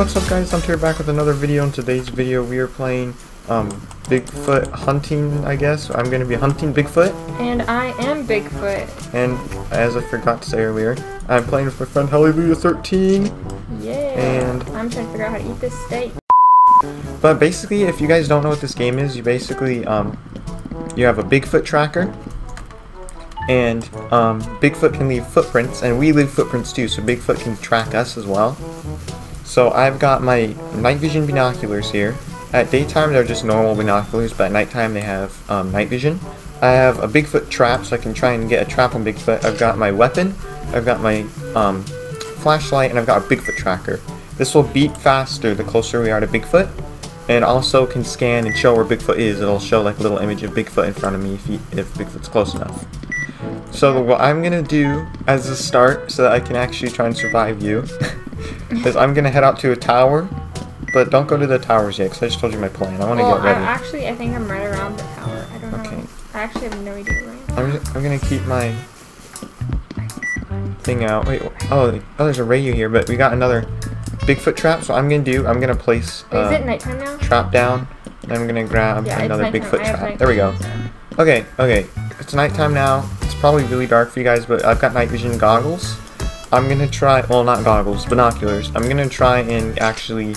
what's up guys? I'm here back with another video. In today's video we are playing um, Bigfoot hunting, I guess. I'm going to be hunting Bigfoot. And I am Bigfoot. And as I forgot to say earlier, I'm playing with my friend Hallelujah 13. Yeah. And I'm trying to figure out how to eat this steak. But basically, if you guys don't know what this game is, you basically, um, you have a Bigfoot tracker. And um, Bigfoot can leave footprints, and we leave footprints too, so Bigfoot can track us as well. So I've got my night vision binoculars here. At daytime, they're just normal binoculars, but at nighttime, they have um, night vision. I have a Bigfoot trap, so I can try and get a trap on Bigfoot. I've got my weapon, I've got my um, flashlight, and I've got a Bigfoot tracker. This will beep faster the closer we are to Bigfoot, and also can scan and show where Bigfoot is. It'll show like a little image of Bigfoot in front of me if, he, if Bigfoot's close enough. So what I'm gonna do as a start, so that I can actually try and survive you, is I'm gonna head out to a tower, but don't go to the towers yet, because I just told you my plan. I want to well, get ready. I, actually, I think I'm right around the tower. I don't Okay. know. I actually have no idea where I am. I'm, just, I'm gonna keep my thing out. Wait, oh, oh, there's a radio here, but we got another Bigfoot trap. So I'm gonna do, I'm gonna place Wait, is it uh, nighttime now? trap down. And I'm gonna grab Yeah, another. Bigfoot trap. There we go. Okay, okay. It's nighttime now. It's probably really dark for you guys, but I've got night vision goggles. I'm gonna try, well, not goggles, binoculars. I'm gonna try and actually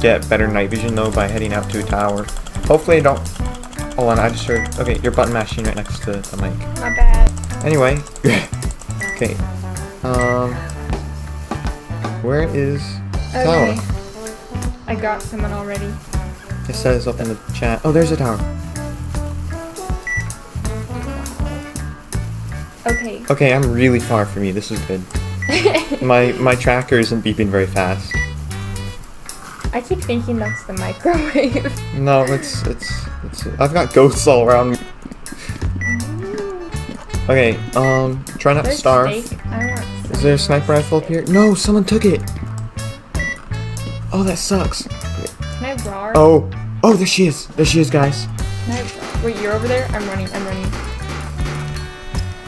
get better night vision though by heading out to a tower. Hopefully I don't. Hold on, I just heard. Okay, you're button mashing right next to the mic. My bad. Anyway, okay. Um, where is Okay. tower? I got someone already. It says up in the chat. Oh, there's a tower. Okay. Okay, I'm really far from you. This is good. My my tracker isn't beeping very fast. I keep thinking that's the microwave. No, it's it's it's. I've got ghosts all around me. Okay, um, try not to starve. Is there a sniper rifle up here? No, someone took it. Oh, that sucks. Can I roar? Oh, oh, there she is. There she is, guys. Can I Wait, you're over there? I'm running. I'm running.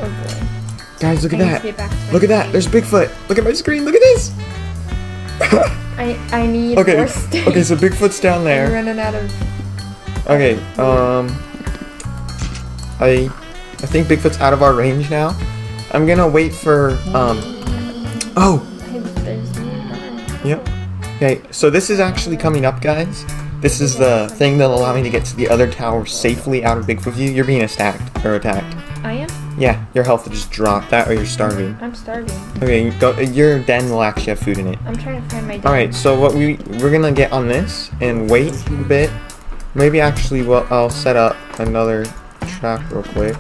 Oh boy. Guys, look at that. get back to my Look at that. There's Bigfoot. Look at my screen. Look at this. I I need okay. Okay, so Bigfoot's down I'm there. running out of. Okay, um, I, I think Bigfoot's out of our range now. I'm gonna wait for, um, oh, yep. Okay, so this is actually coming up, guys. This is the thing that'll allow me to get to the other tower safely out of Bigfoot view. You're being attacked, or attacked. Yeah, your health just drop, that or you're starving. I'm starving. Okay, go, your den will actually have food in it. I'm trying to find my. Alright, so what we, we're gonna get on this and wait a bit. Maybe actually, well, I'll set up another trap real quick.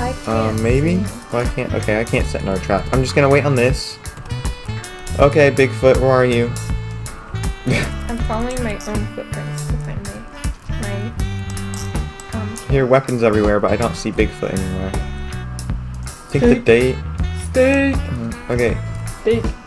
I can't Um, maybe? Well, I can't. Okay, I can't set another trap. I'm just gonna wait on this. Okay, Bigfoot, where are you? I'm following my own footprints Um. Weapons everywhere, but I don't see Bigfoot anywhere. I think the Steak. date. Steak. Okay. Steak.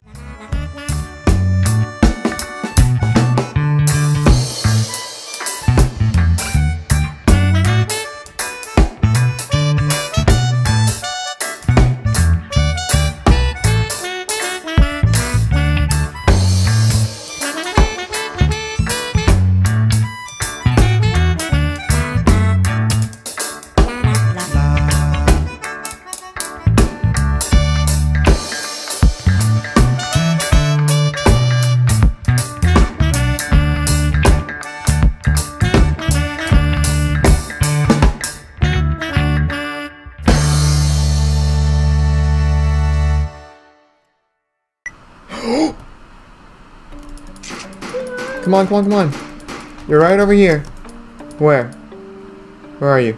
Come on, come on, come on. You're right over here. Where? Where are you?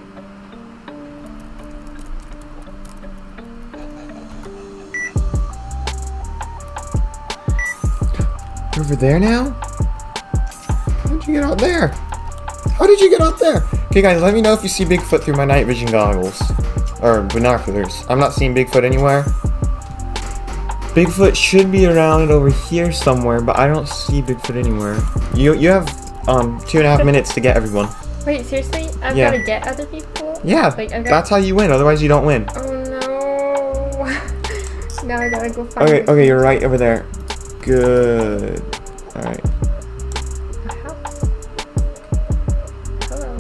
You're over there now? How did you get out there? How did you get out there? Okay, guys, let me know if you see Bigfoot through my night vision goggles. Or binoculars. I'm not seeing Bigfoot anywhere. Bigfoot should be around over here somewhere, but I don't see Bigfoot anywhere. You you have um two and a half minutes to get everyone. Wait, seriously? I've Yeah. gotta get other people? Yeah, Like, that's how you win. Otherwise, you don't win. Oh no. now I gotta go find Okay, okay, you're right over there. Good. Alright. A house. Hello.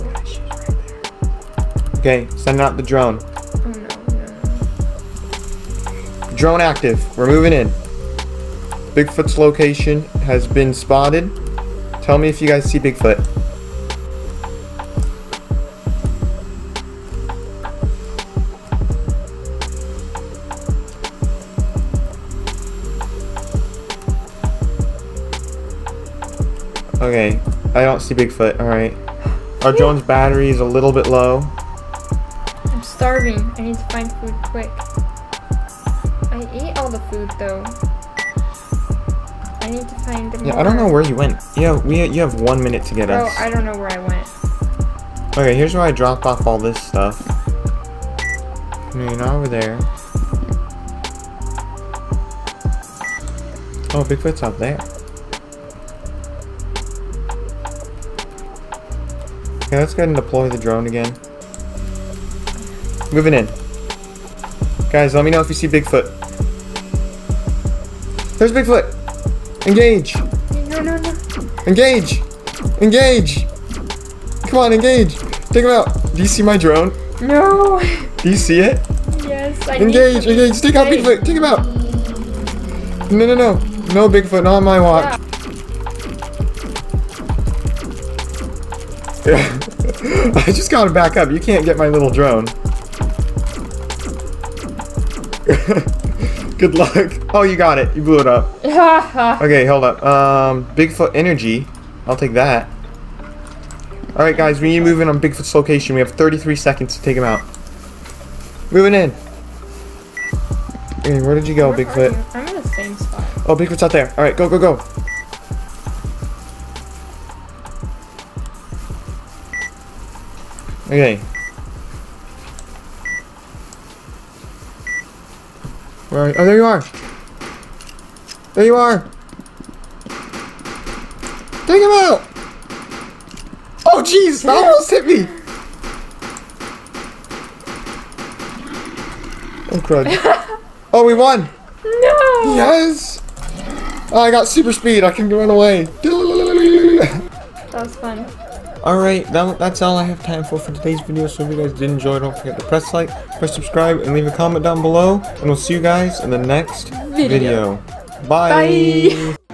Okay, send out the drone. Drone active. We're moving in. Bigfoot's location has been spotted. Tell me if you guys see Bigfoot. Okay, I don't see Bigfoot. Alright. Our drone's battery is a little bit low. I'm starving. I need to find food quick. I ate all the food though. I need to find the Yeah, I don't know where you went. Yeah, we you have one minute to get Bro, us. I don't know where I went. Okay, here's where I drop off all this stuff. No, you're not over there. Oh, Bigfoot's up there. Okay, let's go ahead and deploy the drone again. Moving in. Guys, let me know if you see Bigfoot. There's Bigfoot! Engage! No, no, no. Engage! Engage! Come on, engage! Take him out! Do you see my drone? No. Do you see it? yes, I Engage! Engage! Take out. Bigfoot! Take him out! No, no, no! No Bigfoot, not on my watch. I just gotta back up. You can't get my little drone. Good luck. Oh, you got it. You blew it up. Okay, hold up. Um, Bigfoot energy. I'll take that. Alright, guys, we need to move in on Bigfoot's location. We have 33 seconds to take him out. Moving in. Okay, where did you go, Where Bigfoot? you? I'm in the same spot. Oh, Bigfoot's out there. Alright, go, go, go. Okay. Where are you? Oh, there you are. There you are. Take him out. Oh, jeez. That almost hit me. Oh, crud. Oh, we won. No. Yes! Oh, I got super speed. I can run away. That was fun. Alright, that, that's all I have time for for today's video, so if you guys did enjoy, don't forget to press like, press subscribe, and leave a comment down below, and we'll see you guys in the next video. video. Bye! Bye.